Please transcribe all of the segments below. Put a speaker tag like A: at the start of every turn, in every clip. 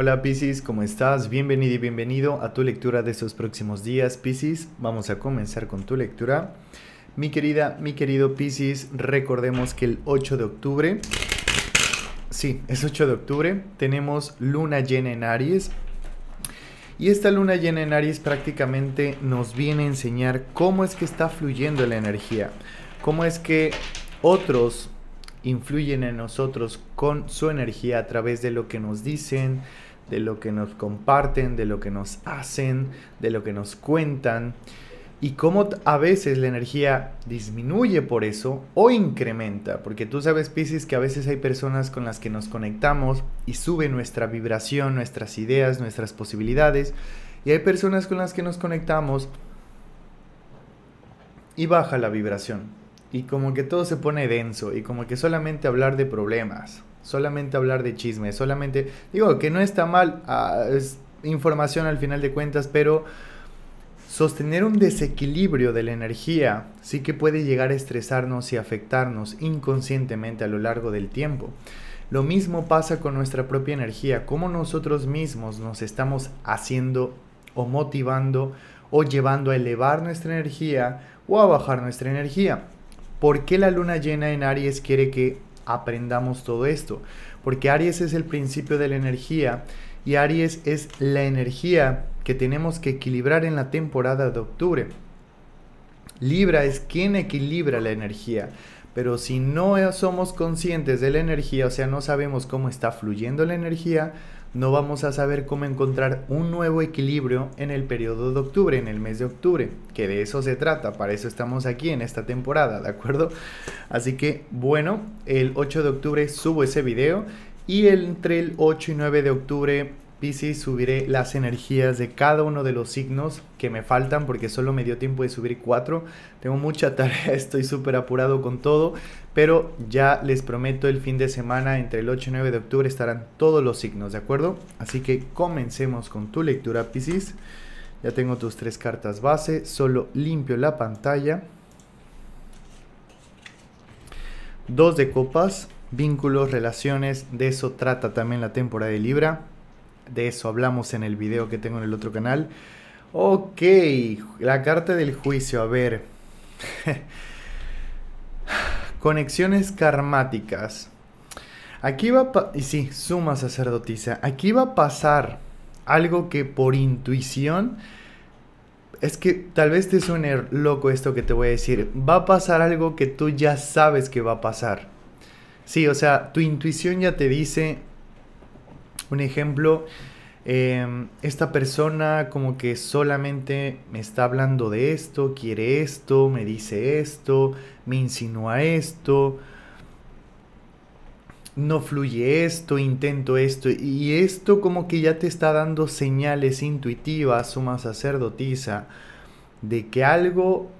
A: Hola Piscis, ¿cómo estás? Bienvenido y bienvenido a tu lectura de estos próximos días, Piscis. Vamos a comenzar con tu lectura. Mi querida, mi querido Piscis, recordemos que el 8 de octubre, sí, es 8 de octubre, tenemos luna llena en Aries. Y esta luna llena en Aries prácticamente nos viene a enseñar cómo es que está fluyendo la energía, cómo es que otros influyen en nosotros con su energía a través de lo que nos dicen, de lo que nos comparten, de lo que nos hacen, de lo que nos cuentan. Y cómo a veces la energía disminuye por eso o incrementa. Porque tú sabes, Pisces, que a veces hay personas con las que nos conectamos y sube nuestra vibración, nuestras ideas, nuestras posibilidades. Y hay personas con las que nos conectamos y baja la vibración y como que todo se pone denso y como que solamente hablar de problemas, solamente hablar de chismes, solamente digo que no está mal, ah, es información al final de cuentas, pero sostener un desequilibrio de la energía sí que puede llegar a estresarnos y afectarnos inconscientemente a lo largo del tiempo. Lo mismo pasa con nuestra propia energía, cómo nosotros mismos nos estamos haciendo o motivando o llevando a elevar nuestra energía o a bajar nuestra energía. ¿Por qué la luna llena en Aries quiere que aprendamos todo esto? Porque Aries es el principio de la energía y Aries es la energía que tenemos que equilibrar en la temporada de octubre. Libra es quien equilibra la energía. Pero si no somos conscientes de la energía, o sea, no sabemos cómo está fluyendo la energía, no vamos a saber cómo encontrar un nuevo equilibrio en el periodo de octubre, en el mes de octubre, que de eso se trata, para eso estamos aquí en esta temporada, ¿de acuerdo? Así que bueno, el 8 de octubre subo ese video y entre el 8 y 9 de octubre Piscis subiré las energías de cada uno de los signos que me faltan porque solo me dio tiempo de subir cuatro. Tengo mucha tarea, estoy súper apurado con todo, pero ya les prometo el fin de semana entre el 8 y 9 de octubre estarán todos los signos, ¿de acuerdo? Así que comencemos con tu lectura Piscis. Ya tengo tus tres cartas base, solo limpio la pantalla. Dos de copas, vínculos, relaciones, de eso trata también la temporada de Libra. De eso hablamos en el video que tengo en el otro canal. Ok, la carta del juicio, a ver. Conexiones karmáticas. Aquí va a... Y sí, suma sacerdotisa. Aquí va a pasar algo que por intuición... Es que tal vez te suene loco esto que te voy a decir. Va a pasar algo que tú ya sabes que va a pasar. Sí, o sea, tu intuición ya te dice, un ejemplo, em, esta persona como que solamente me está hablando de esto, quiere esto, me dice esto, me insinúa esto, no fluye esto, intento esto, y esto como que ya te está dando señales intuitivas, suma sacerdotisa, de que algo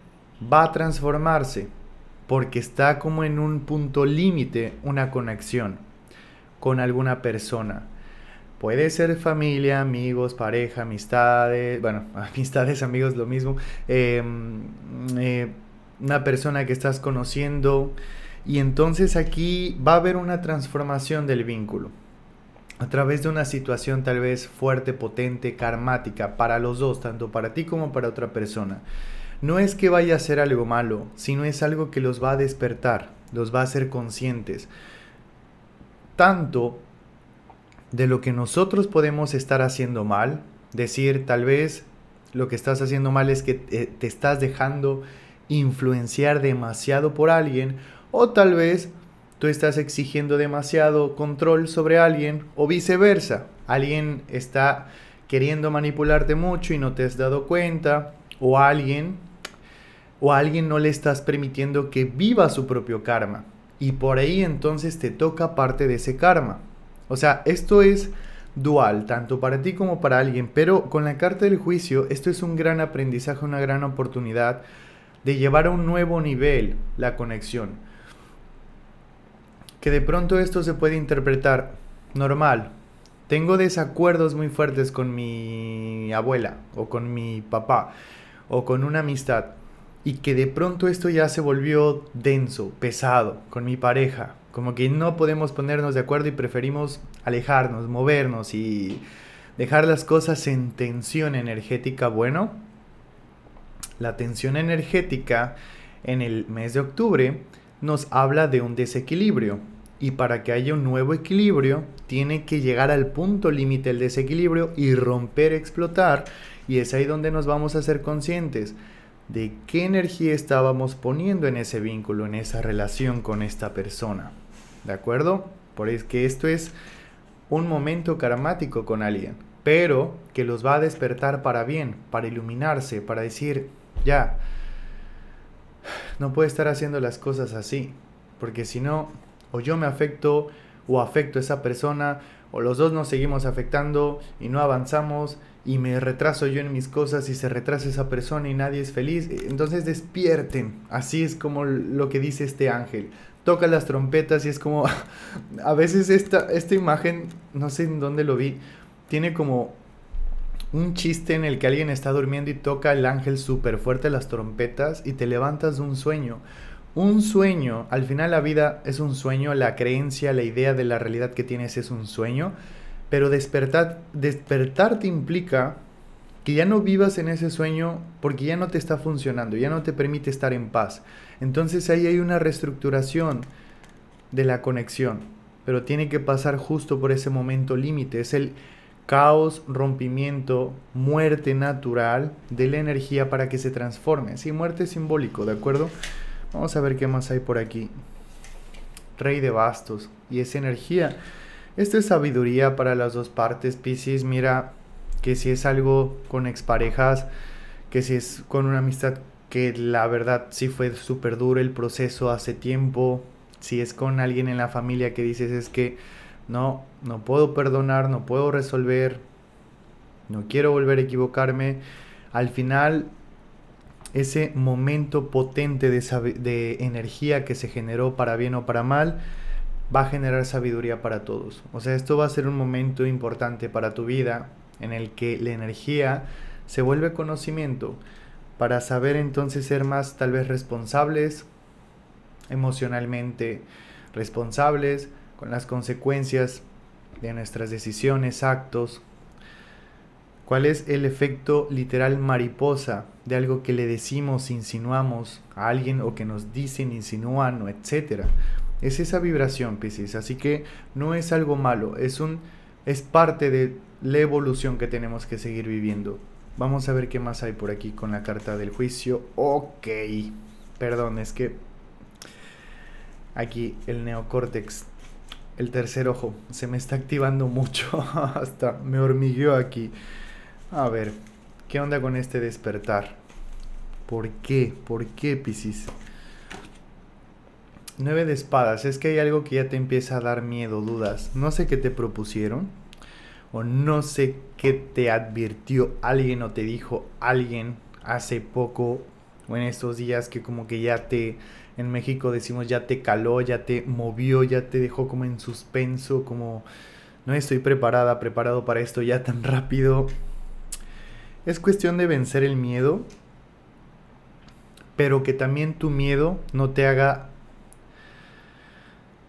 A: va a transformarse, porque está como en un punto límite una conexión con alguna persona. Puede ser familia, amigos, pareja, amistades, bueno, amistades, amigos, lo mismo. Em, eh, una persona que estás conociendo. Y entonces aquí va a haber una transformación del vínculo. A través de una situación tal vez fuerte, potente, karmática, para los dos, tanto para ti como para otra persona. No es que vaya a ser algo malo, sino es algo que los va a despertar, los va a hacer conscientes. Tanto de lo que nosotros podemos estar haciendo mal, decir tal vez lo que estás haciendo mal es que te, estás dejando influenciar demasiado por alguien o tal vez tú estás exigiendo demasiado control sobre alguien o viceversa. Alguien está queriendo manipularte mucho y no te has dado cuenta o alguien o a alguien no le estás permitiendo que viva su propio karma y por ahí entonces te toca parte de ese karma. O sea, esto es dual, tanto para ti como para alguien, pero con la carta del juicio, esto es un gran aprendizaje, una gran oportunidad de llevar a un nuevo nivel la conexión. Que de pronto esto se puede interpretar normal. Tengo desacuerdos muy fuertes con mi abuela o con mi papá o con una amistad y que de pronto esto ya se volvió denso, pesado con mi pareja Como que no podemos ponernos de acuerdo y preferimos alejarnos, movernos y dejar las cosas en tensión energética. Bueno, la tensión energética en el mes de octubre nos habla de un desequilibrio. Y para que haya un nuevo equilibrio, tiene que llegar al punto límite el desequilibrio y romper, explotar. Y es ahí donde nos vamos a ser conscientes de qué energía estábamos poniendo en ese vínculo, en esa relación con esta persona. ¿De acuerdo? Por es que esto es un momento karmático con alguien, pero que los va a despertar para bien, para iluminarse, para decir, ya, no puede estar haciendo las cosas así, porque si no, o yo me afecto o afecto a esa persona, o los dos nos seguimos afectando y no avanzamos y me retraso yo en mis cosas y se retrasa esa persona y nadie es feliz. Entonces despierten. Así es como lo que dice este ángel. Toca las trompetas y es como... A veces esta, esta imagen, no sé en dónde lo vi, tiene como un chiste en el que alguien está durmiendo y toca el ángel súper fuerte las trompetas y te levantas de un sueño. Un sueño, al final la vida es un sueño, la creencia, la idea de la realidad que tienes es un sueño pero despertar, despertarte implica que ya no vivas en ese sueño porque ya no te está funcionando, ya no te permite estar en paz. Entonces ahí hay una reestructuración de la conexión, pero tiene que pasar justo por ese momento límite. Es el caos, rompimiento, muerte natural de la energía para que se transforme. Sí, muerte simbólico, ¿de acuerdo? Vamos a ver qué más hay por aquí. Rey de bastos y esa energía esto es sabiduría para las dos partes, Piscis. Mira que si es algo con exparejas, que si es con una amistad que la verdad sí fue súper duro el proceso hace tiempo, si es con alguien en la familia que dices es que no, no puedo perdonar, no puedo resolver, no quiero volver a equivocarme, al final ese momento potente de, de energía que se generó para bien o para mal, va a generar sabiduría para todos. O sea, esto va a ser un momento importante para tu vida en el que la energía se vuelve conocimiento para saber entonces ser más tal vez responsables emocionalmente, responsables con las consecuencias de nuestras decisiones, actos. ¿Cuál es el efecto literal mariposa de algo que le decimos, insinuamos a alguien o que nos dicen, insinúan etcétera? Es esa vibración, Piscis. Así que no es algo malo, es, un, es parte de la evolución que tenemos que seguir viviendo. Vamos a ver qué más hay por aquí con la carta del juicio. Ok. Perdón, es que aquí el neocórtex, el tercer ojo, se me está activando mucho. Hasta me hormigueó aquí. A ver, ¿qué onda con este despertar? ¿Por qué? ¿Por qué, Piscis? 9 de espadas, es que hay algo que ya te empieza a dar miedo, dudas. No sé qué te propusieron o no sé qué te advirtió alguien o te dijo alguien hace poco o en estos días que como que ya te, en México decimos ya te caló, ya te movió, ya te dejó como en suspenso, como no estoy preparada, preparado para esto ya tan rápido. Es cuestión de vencer el miedo, pero que también tu miedo no te haga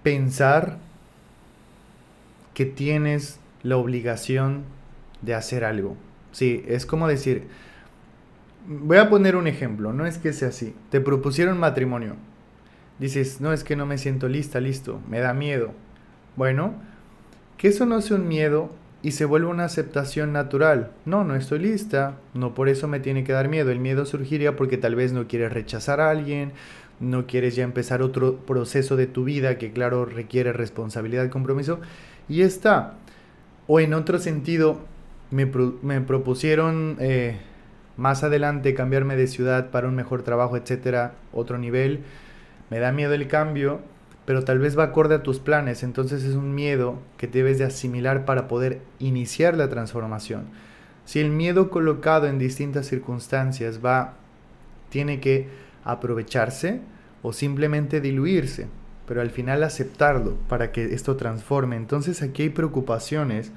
A: pensar que tienes la obligación de hacer algo. Sí, es como decir, voy a poner un ejemplo, no es que sea así, te propusieron matrimonio, dices, no es que no me siento lista, listo, me da miedo. Bueno, que eso no sea un miedo y se vuelva una aceptación natural. No, no estoy lista, no por eso me tiene que dar miedo. El miedo surgiría porque tal vez no quieres rechazar a alguien, no quieres ya empezar otro proceso de tu vida que claro requiere responsabilidad compromiso, y está. O en otro sentido, me, propusieron eh, más adelante cambiarme de ciudad para un mejor trabajo, etcétera, otro nivel. Me da miedo el cambio, pero tal vez va acorde a tus planes, entonces es un miedo que debes de asimilar para poder iniciar la transformación. Si el miedo colocado en distintas circunstancias va, tiene que aprovecharse o simplemente diluirse, pero al final aceptarlo para que esto transforme. Entonces aquí hay preocupaciones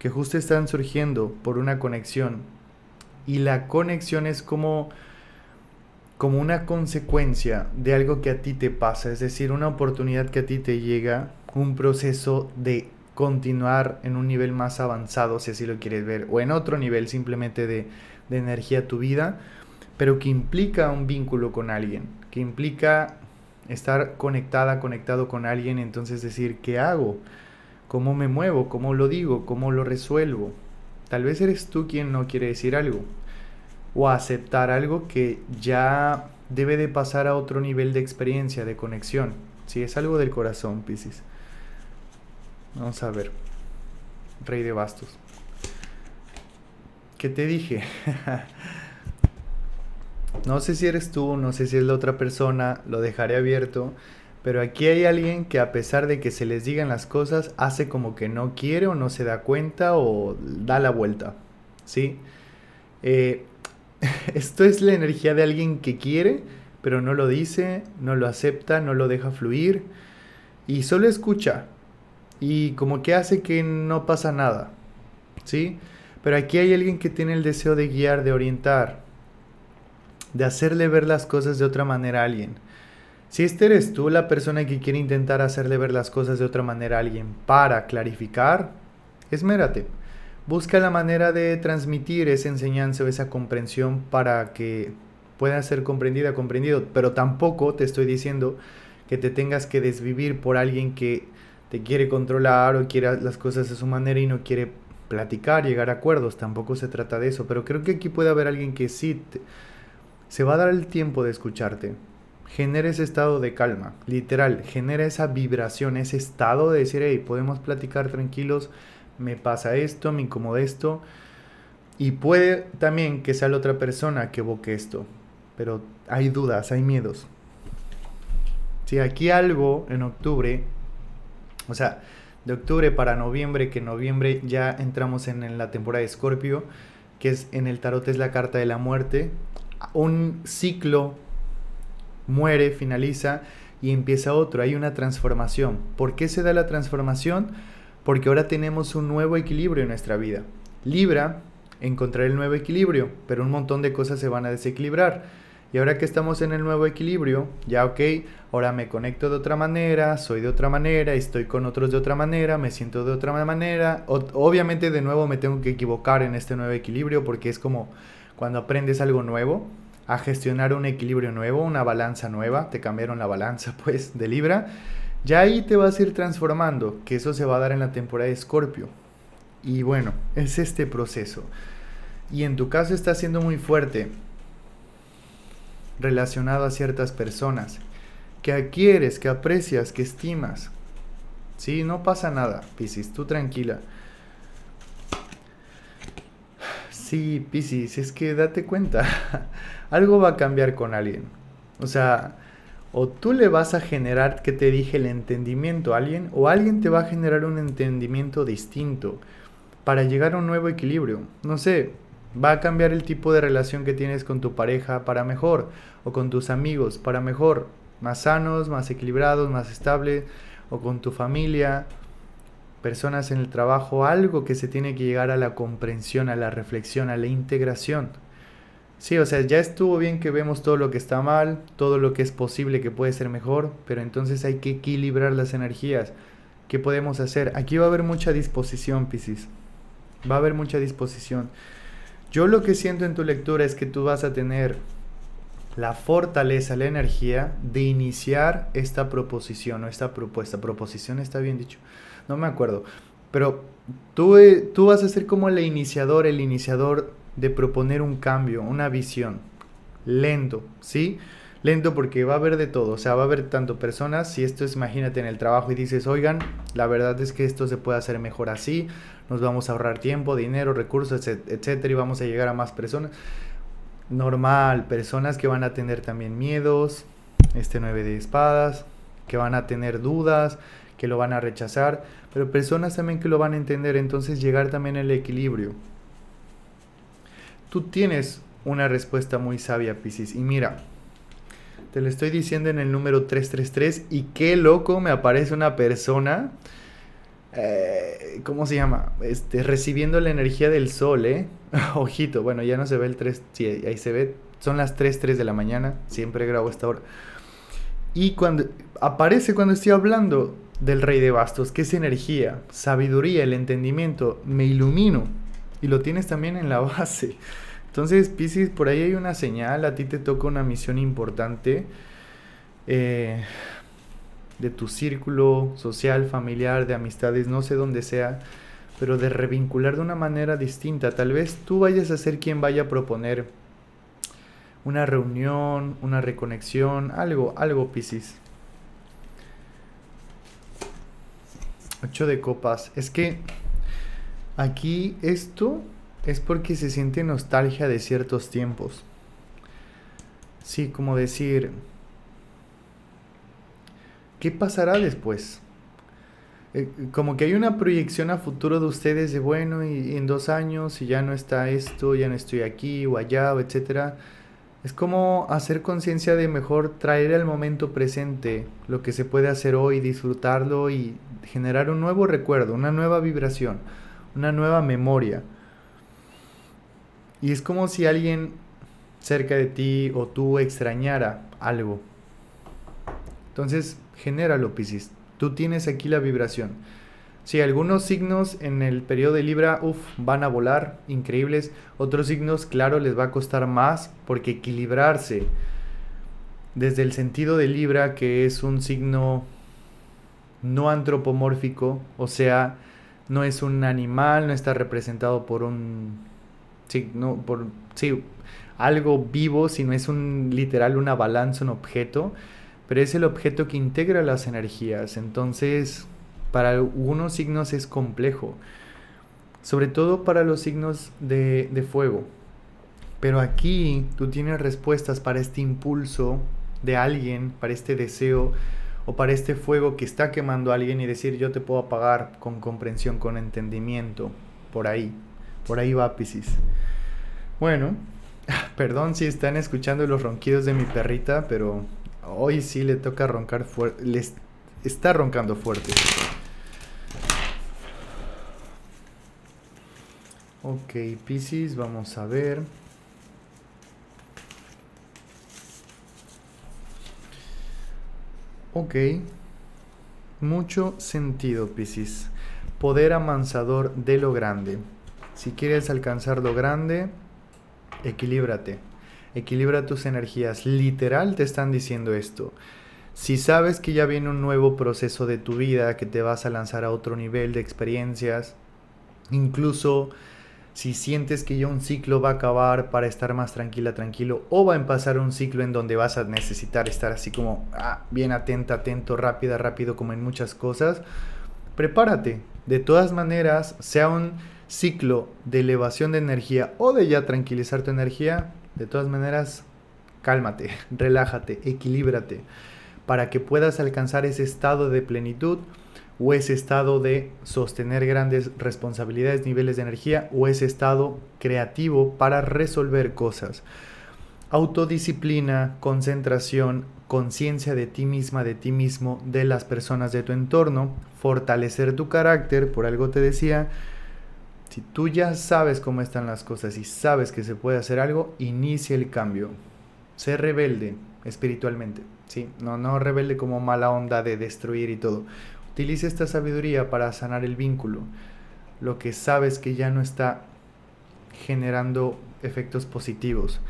A: que justo están surgiendo por una conexión y la conexión es como como una consecuencia de algo que a ti te pasa, es decir, una oportunidad que a ti te llega, un proceso de continuar en un nivel más avanzado, si así lo quieres ver, o en otro nivel simplemente de, de energía a tu vida, pero que implica un vínculo con alguien, que implica estar conectada, conectado con alguien, entonces decir, ¿qué hago? ¿Cómo me muevo? ¿Cómo lo digo? ¿Cómo lo resuelvo? Tal vez eres tú quien no quiere decir algo o aceptar algo que ya debe de pasar a otro nivel de experiencia, de conexión. Si es algo del corazón, Piscis. Vamos a ver. Rey de bastos. ¿Qué te dije? no sé si eres tú, no sé si es la otra persona, lo dejaré abierto. Pero aquí hay alguien que a pesar de que se les digan las cosas, hace como que no quiere o no se da cuenta o da la vuelta. ¿Sí? Eh, esto es la energía de alguien que quiere, pero no lo dice, no lo acepta, no lo deja fluir y solo escucha y como que hace que no pasa nada. ¿Sí? Pero aquí hay alguien que tiene el deseo de guiar, de orientar, de hacerle ver las cosas de otra manera a alguien. Si este eres tú la persona que quiere intentar hacerle ver las cosas de otra manera a alguien para clarificar, esmérate. Busca la manera de transmitir esa enseñanza o esa comprensión para que pueda ser comprendida, comprendido. Pero tampoco te estoy diciendo que te tengas que desvivir por alguien que te quiere controlar o quiere las cosas a su manera y no quiere platicar, llegar a acuerdos. Tampoco se trata de eso. Pero creo que aquí puede haber alguien que sí se va a dar el tiempo de escucharte. Genera ese estado de calma, literal, genera esa vibración, ese estado de decir, hey, podemos platicar tranquilos, me pasa esto, me incomoda esto. Y puede también que sea la otra persona que evoque esto. Pero hay dudas, hay miedos. Si aquí algo en octubre, o sea, de octubre para noviembre, que en noviembre ya entramos en, la temporada de Escorpio, que es en el tarot es la carta de la muerte. Un ciclo muere, finaliza y empieza otro. Hay una transformación. ¿Por qué se da la transformación? porque ahora tenemos un nuevo equilibrio en nuestra vida. Libra, encontrar el nuevo equilibrio, pero un montón de cosas se van a desequilibrar. Y ahora que estamos en el nuevo equilibrio, ya ok, ahora me conecto de otra manera, soy de otra manera, estoy con otros de otra manera, me siento de otra manera. obviamente de nuevo me tengo que equivocar en este nuevo equilibrio porque es como cuando aprendes algo nuevo, a gestionar un equilibrio nuevo, una balanza nueva, te cambiaron la balanza pues de Libra ya ahí te vas a ir transformando, que eso se va a dar en la temporada de Escorpio. Y bueno, es este proceso. Y en tu caso está siendo muy fuerte relacionado a ciertas personas que quieres, que aprecias, que estimas. Sí, no pasa nada, Piscis, tú tranquila. Sí, Piscis, es que date cuenta, algo va a cambiar con alguien. O sea, o tú le vas a generar, que te dije, el entendimiento a alguien, o alguien te va a generar un entendimiento distinto para llegar a un nuevo equilibrio. No sé, va a cambiar el tipo de relación que tienes con tu pareja para mejor, o con tus amigos para mejor, más sanos, más equilibrados, más estables, o con tu familia, personas en el trabajo, algo que se tiene que llegar a la comprensión, a la reflexión, a la integración. Sí, o sea, ya estuvo bien que vemos todo lo que está mal, todo lo que es posible que puede ser mejor, pero entonces hay que equilibrar las energías. ¿Qué podemos hacer? Aquí va a haber mucha disposición, Piscis. Va a haber mucha disposición. Yo lo que siento en tu lectura es que tú vas a tener la fortaleza, la energía de iniciar esta proposición o esta propuesta. Proposición está bien dicho. No me acuerdo. Pero tú, eh, tú vas a ser como el iniciador, el iniciador de proponer un cambio, una visión. Lento, ¿sí? Lento porque va a haber de todo, o sea, va a haber tanto personas, si esto es, imagínate en el trabajo y dices, oigan, la verdad es que esto se puede hacer mejor así, nos vamos a ahorrar tiempo, dinero, recursos, etcétera, y vamos a llegar a más personas. Normal, personas que van a tener también miedos, este 9 de espadas, que van a tener dudas, que lo van a rechazar, pero personas también que lo van a entender, entonces llegar también al equilibrio, Tú tienes una respuesta muy sabia, Piscis. Y mira, te lo estoy diciendo en el número 333 y qué loco me aparece una persona, eh, ¿cómo se llama? Este, recibiendo la energía del sol, ¿eh? Ojito, bueno, ya no se ve el 3, sí, ahí se ve Son las 3, 3 de la mañana, siempre grabo esta hora. Y cuando aparece cuando estoy hablando del rey de bastos, que es energía, sabiduría, el entendimiento, me ilumino. Y lo tienes también en la base. Entonces, Pisces, por ahí hay una señal, a ti te toca una misión importante eh, de tu círculo social, familiar, de amistades, no sé dónde sea, pero de revincular de una manera distinta. Tal vez tú vayas a ser quien vaya a proponer una reunión, una reconexión, algo, algo, Pisces. 8 de copas. Es que aquí esto es porque se siente nostalgia de ciertos tiempos. Sí, como decir, ¿qué pasará después? Eh, como que hay una proyección a futuro de ustedes de bueno, y, y en dos años, y ya no está esto, ya no estoy aquí o allá, etcétera es como hacer conciencia de mejor traer al momento presente lo que se puede hacer hoy, disfrutarlo y generar un nuevo recuerdo, una nueva vibración, una nueva memoria. Y es como si alguien cerca de ti o tú extrañara algo. Entonces, genéralo, Piscis. Tú tienes aquí la vibración. Sí, algunos signos en el periodo de Libra, uff, van a volar, increíbles. Otros signos, claro, les va a costar más porque equilibrarse desde el sentido de Libra, que es un signo no antropomórfico, o sea, no es un animal, no está representado por un sí, no, por sí, algo vivo, sino es un literal una balanza, un objeto, pero es el objeto que integra las energías. Entonces, para algunos signos es complejo, sobre todo para los signos de, fuego. Pero aquí tú tienes respuestas para este impulso de alguien, para este deseo o para este fuego que está quemando a alguien y decir yo te puedo apagar con comprensión, con entendimiento. Por ahí, por ahí va Piscis. Bueno, perdón si están escuchando los ronquidos de mi perrita, pero hoy sí le toca roncar fuerte, está roncando fuerte. Ok, Pisces, vamos a ver. Ok, mucho sentido, Piscis. Poder amansador de lo grande. Si quieres alcanzar lo grande, equilíbrate. Equilibra tus energías. Literal te están diciendo esto. Si sabes que ya viene un nuevo proceso de tu vida, que te vas a lanzar a otro nivel de experiencias, incluso si sientes que ya un ciclo va a acabar para estar más tranquila, tranquilo, o va a empezar un ciclo en donde vas a necesitar estar así como ah, bien atenta, atento, rápida, rápido, como en muchas cosas, prepárate. De todas maneras, sea un ciclo de elevación de energía o de ya tranquilizar tu energía, de todas maneras, cálmate, relájate, equilíbrate, para que puedas alcanzar ese estado de plenitud o ese estado de sostener grandes responsabilidades, niveles de energía, o ese estado creativo para resolver cosas. Autodisciplina, concentración, conciencia de ti misma, de ti mismo, de las personas de tu entorno, fortalecer tu carácter, por algo te decía, si tú ya sabes cómo están las cosas y sabes que se puede hacer algo, inicia el cambio. Sé rebelde espiritualmente, ¿sí? No, no rebelde como mala onda de destruir y todo. Utiliza esta sabiduría para sanar el vínculo, lo que sabes que ya no está generando efectos positivos.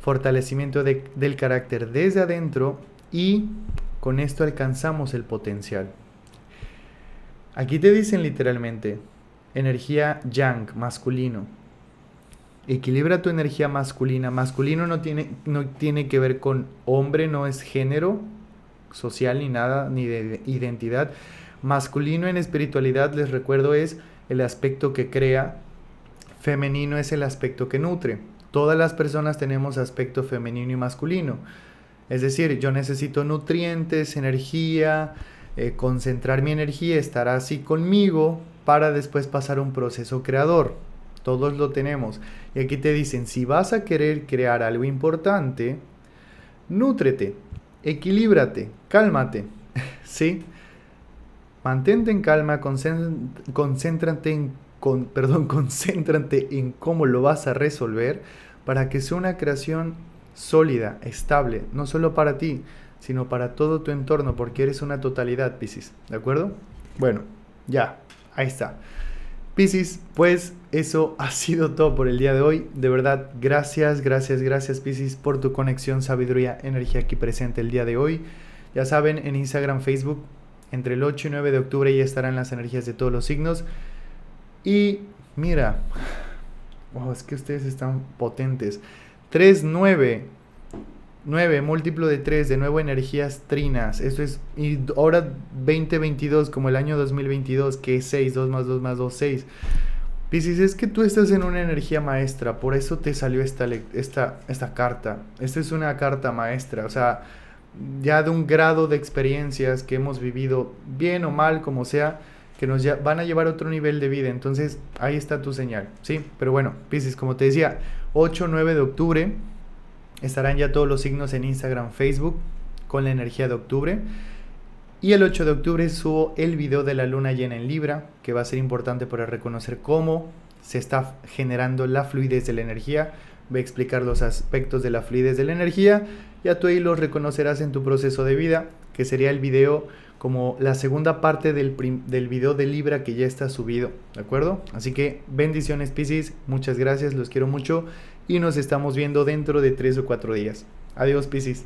A: Fortalecimiento del carácter desde adentro y con esto alcanzamos el potencial. Aquí te dicen literalmente, energía yang, masculino. Equilibra tu energía masculina. Masculino no tiene, no tiene que ver con hombre, no es género, social ni nada, ni de identidad. Masculino en espiritualidad, les recuerdo, es el aspecto que crea, femenino es el aspecto que nutre. Todas las personas tenemos aspecto femenino y masculino. Es decir, yo necesito nutrientes, energía, eh, concentrar mi energía, estar así conmigo para después pasar un proceso creador. Todos lo tenemos. Y aquí te dicen, si vas a querer crear algo importante, nútrete, equilíbrate, cálmate, ¿sí? Mantente en calma, concéntrate en, perdón, concéntrate en cómo lo vas a resolver para que sea una creación sólida, estable, no solo para ti, sino para todo tu entorno, porque eres una totalidad, Piscis, ¿de acuerdo? Bueno, ya, ahí está. Piscis, pues eso ha sido todo por el día de hoy. De verdad, gracias, gracias, gracias Piscis por tu conexión, sabiduría, energía aquí presente el día de hoy. Ya saben, en Instagram, Facebook, entre el 8 y 9 de octubre ya estarán las energías de todos los signos. Y mira, wow, es que ustedes están potentes. 3, 9. 9, múltiplo de 3, de nuevo energías trinas. Esto es, y ahora 2022, como el año 2022, que es 6, 2 más 2 más 2, 6. Piscis, es que tú estás en una energía maestra, por eso te salió esta, esta, esta carta. Esta es una carta maestra, o sea, ya de un grado de experiencias que hemos vivido, bien o mal, como sea, que nos van a llevar a otro nivel de vida. Entonces, ahí está tu señal, ¿sí? Pero bueno, Piscis, como te decía, 8, 9 de octubre Estarán ya todos los signos en Instagram, Facebook con la energía de octubre. Y el 8 de octubre subo el video de la luna llena en Libra, que va a ser importante para reconocer cómo se está generando la fluidez de la energía. Voy a explicar los aspectos de la fluidez de la energía. Ya tú ahí los reconocerás en tu proceso de vida, que sería el video como la segunda parte del, del video de Libra que ya está subido, ¿de acuerdo? Así que bendiciones Piscis, muchas gracias, los quiero mucho y nos estamos viendo dentro de tres o cuatro días. Adiós Piscis.